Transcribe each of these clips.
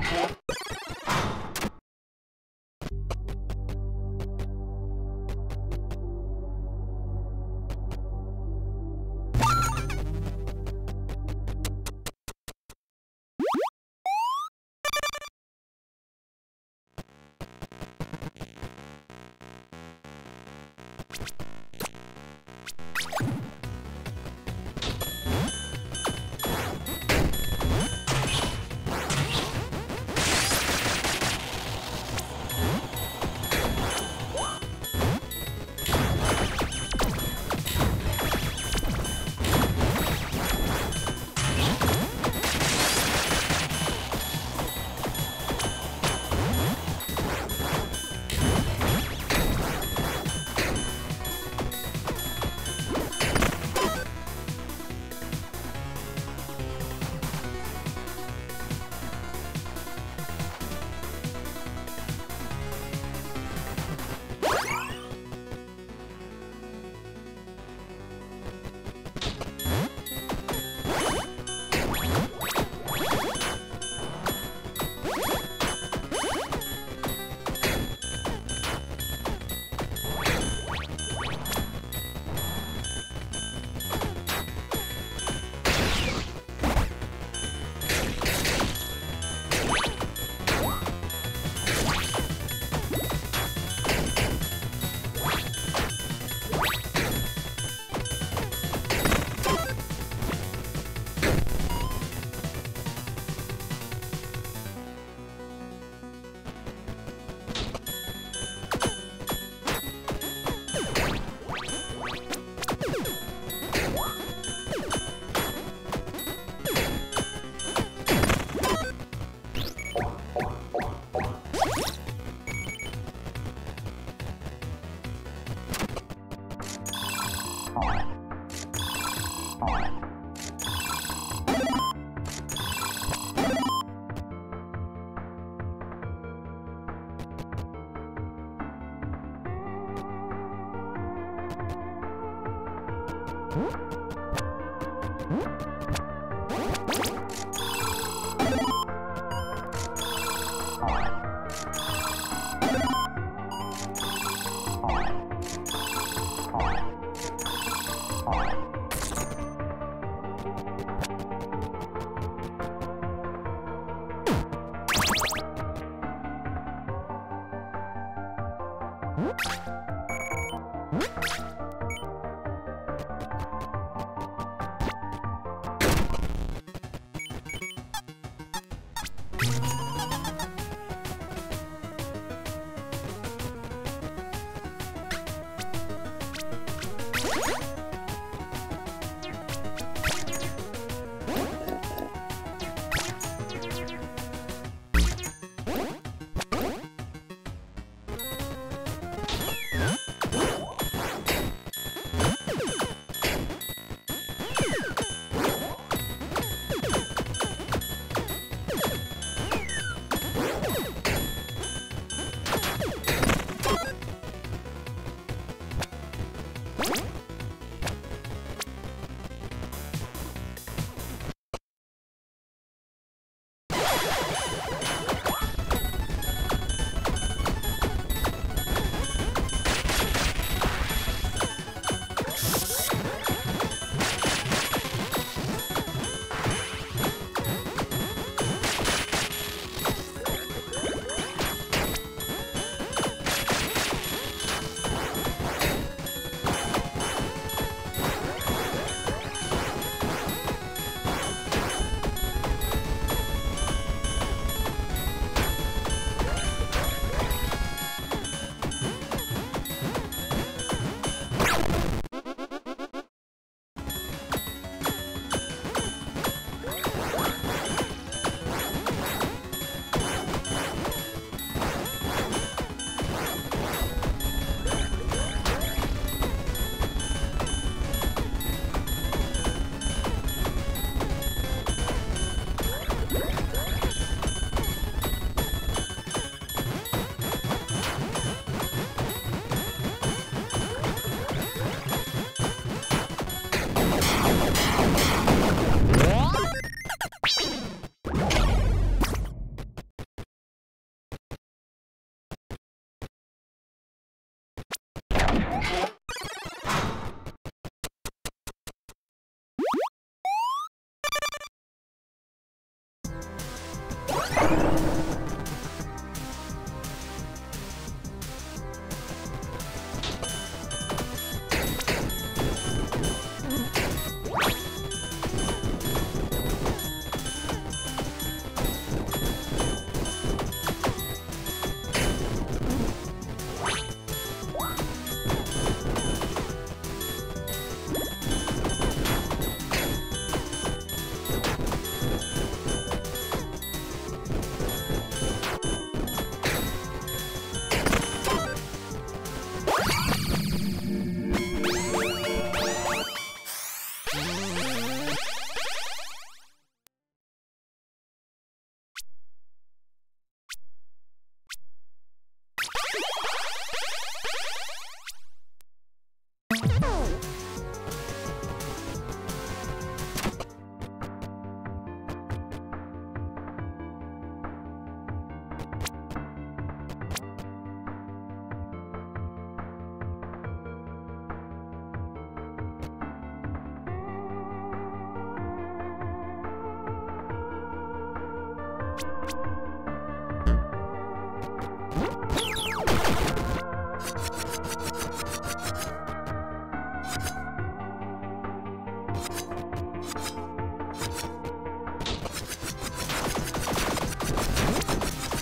Okay.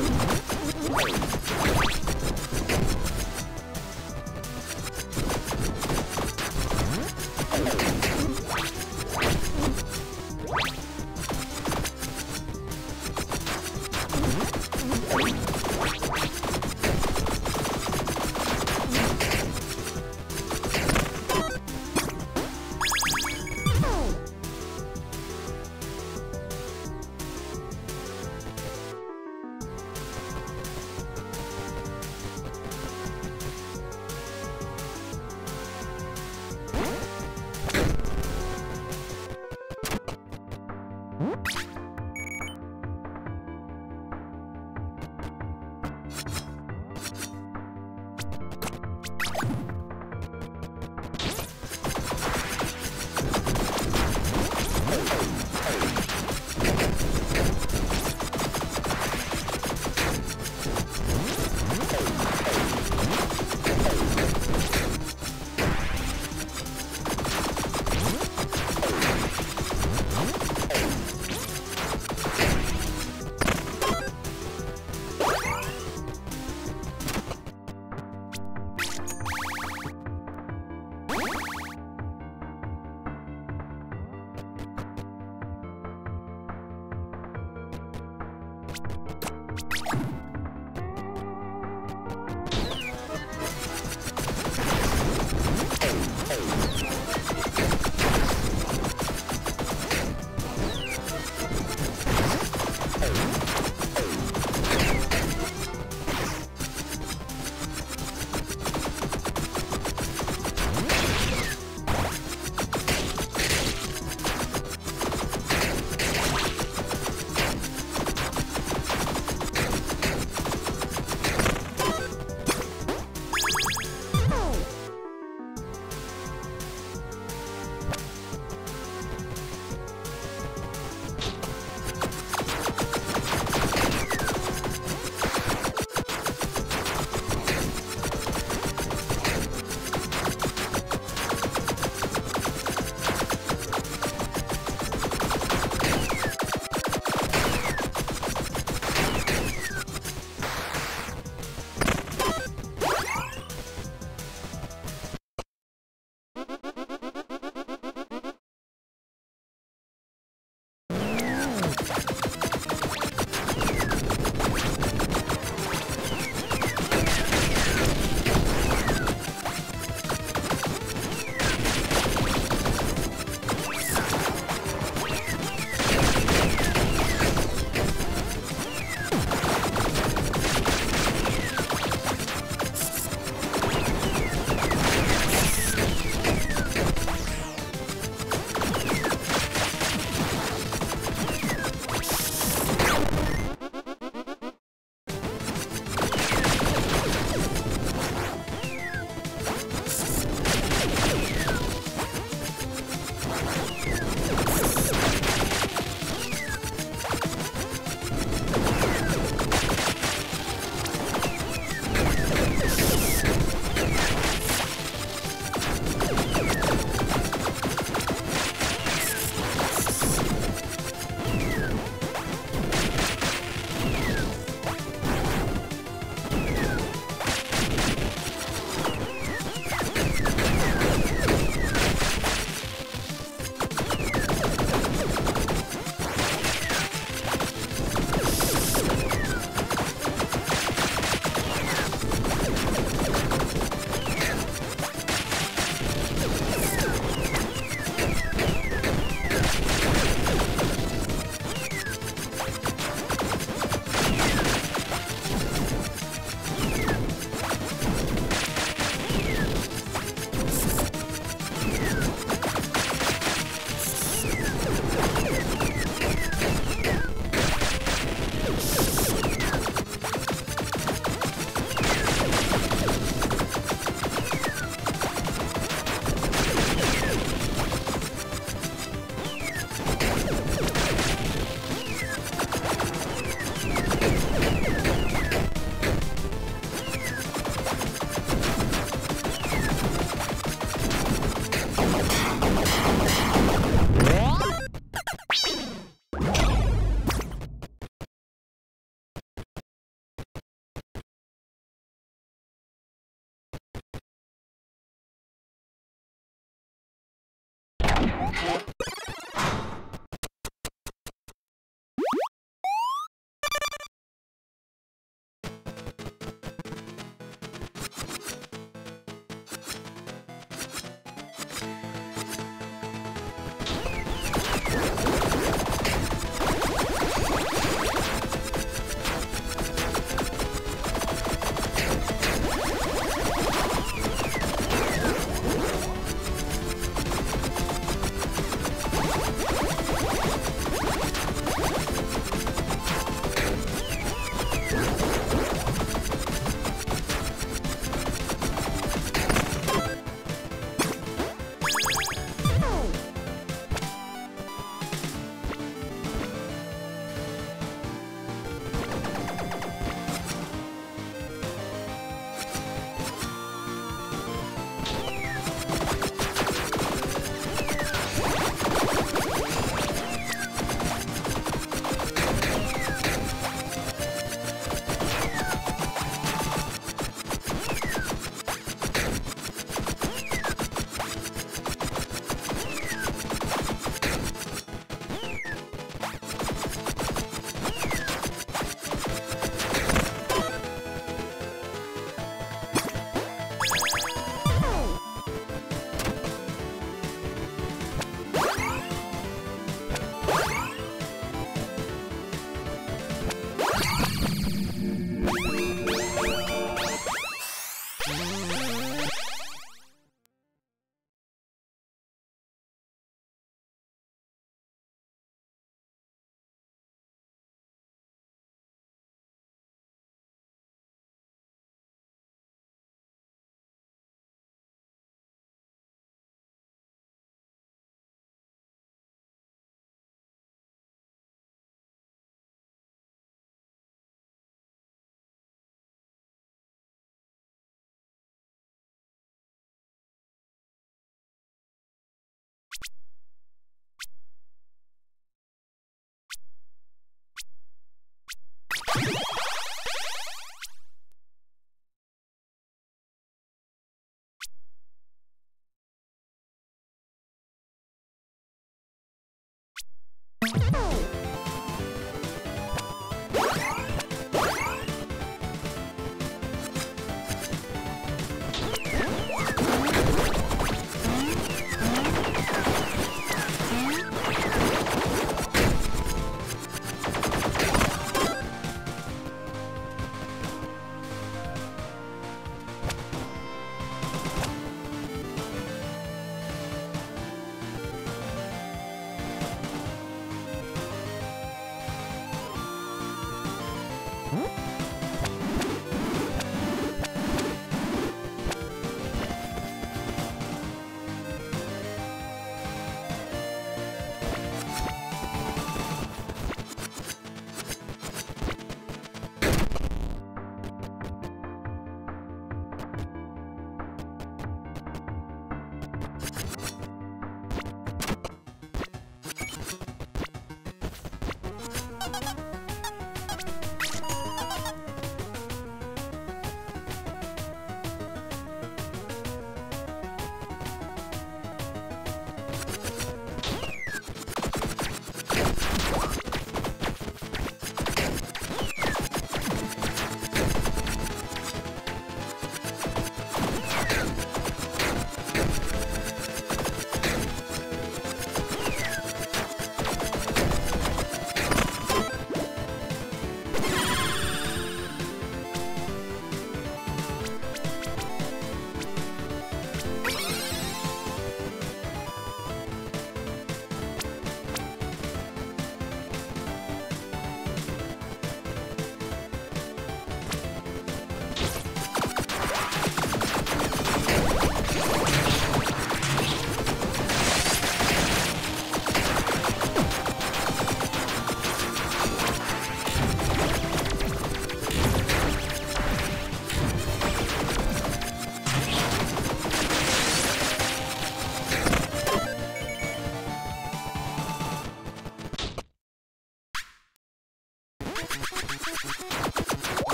ウフフフ。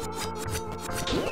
Yeah.